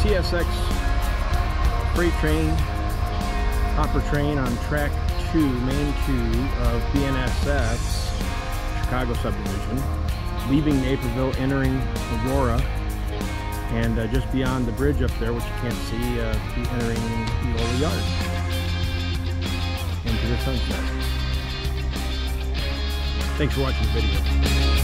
CSX freight train, hopper train on track 2, main 2 of BNSF's Chicago subdivision, leaving Naperville, entering Aurora, and uh, just beyond the bridge up there, which you can't see, uh, be entering Eola Yard into the sunset. Thanks for watching the video.